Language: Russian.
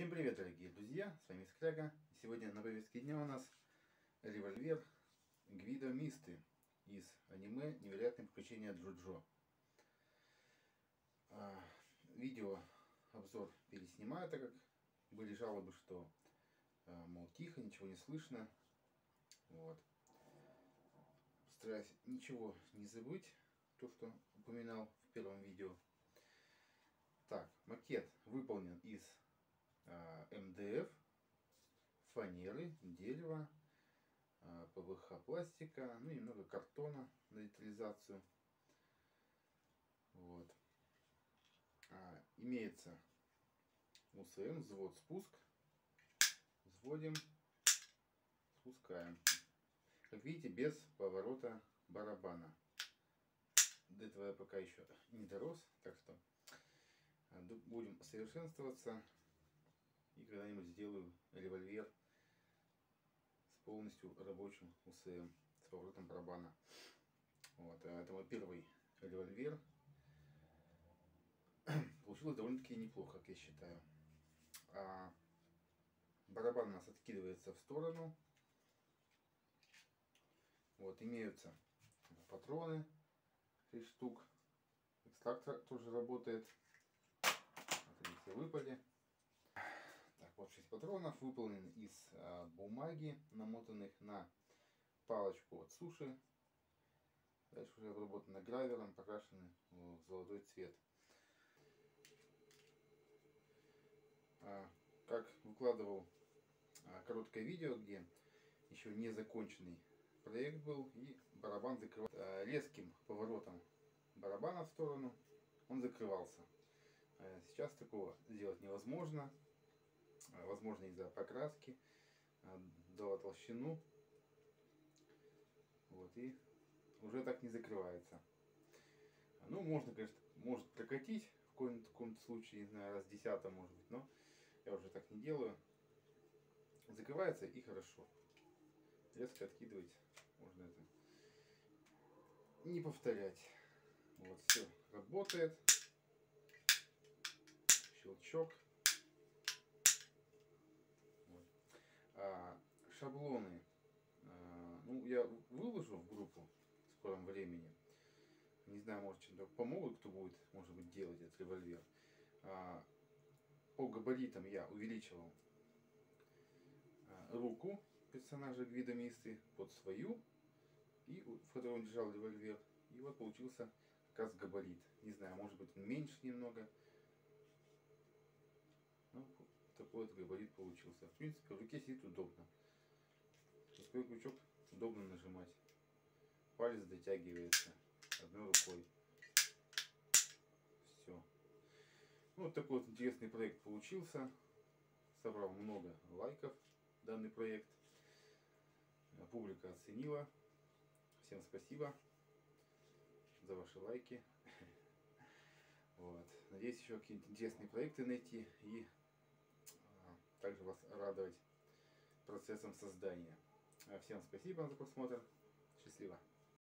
Всем привет, дорогие друзья, с вами Скряга. Сегодня на повестке дня у нас револьвер Гвидо Мисты из аниме «Невероятные приключения Джоджо». А, видео обзор переснимаю, так как были жалобы, что а, мол тихо, ничего не слышно. Вот. Стараюсь ничего не забыть, то, что упоминал в первом видео. Так, макет выполнен из МДФ, фанеры, дерева, а, ПВХ пластика, ну и немного картона на детализацию. Вот. А, имеется УСМ, взвод, спуск. Взводим, спускаем. Как видите, без поворота барабана. До этого я пока еще не дорос, так что а, будем совершенствоваться и когда-нибудь сделаю револьвер с полностью рабочим УСМ, с поворотом барабана. Вот, а это мой первый револьвер. Получилось довольно-таки неплохо, как я считаю. А барабан у нас откидывается в сторону. Вот, имеются патроны, 6 штук. Экстрактор тоже работает. Вот выпали. Так, вот 6 патронов выполнены из а, бумаги, намотанных на палочку от суши. Дальше уже обработаны гравером, покрашены в золотой цвет. А, как выкладывал а, короткое видео, где еще не законченный проект был, и барабан закрывал резким поворотом барабана в сторону, он закрывался. Сейчас такого сделать невозможно. Э, возможно из-за покраски, э, дала толщину. Вот, и уже так не закрывается. Ну, можно, конечно, может прокатить в каком-то случае, знаю, раз десятом может быть, но я уже так не делаю. Закрывается и хорошо. Резко откидывать можно это не повторять. Вот, все работает. Щелчок. А, шаблоны, а, ну, я выложу в группу в скором времени. Не знаю, может, чем-то помогут, кто будет, может быть, делать этот револьвер. А, по габаритам я увеличивал а, руку персонажа Гвида Мисты под свою, и в которой он держал револьвер. И вот получился как раз габарит. Не знаю, может быть, он меньше немного. Ну, такой вот габарит получился. В принципе, в руке сидит удобно. Спусковой крючок удобно нажимать. Палец дотягивается одной рукой. Все. Ну, вот такой вот интересный проект получился. Собрал много лайков данный проект. Публика оценила. Всем спасибо за ваши лайки. Вот. Надеюсь еще какие-то интересные проекты найти и также вас радовать процессом создания. Всем спасибо за просмотр. Счастливо.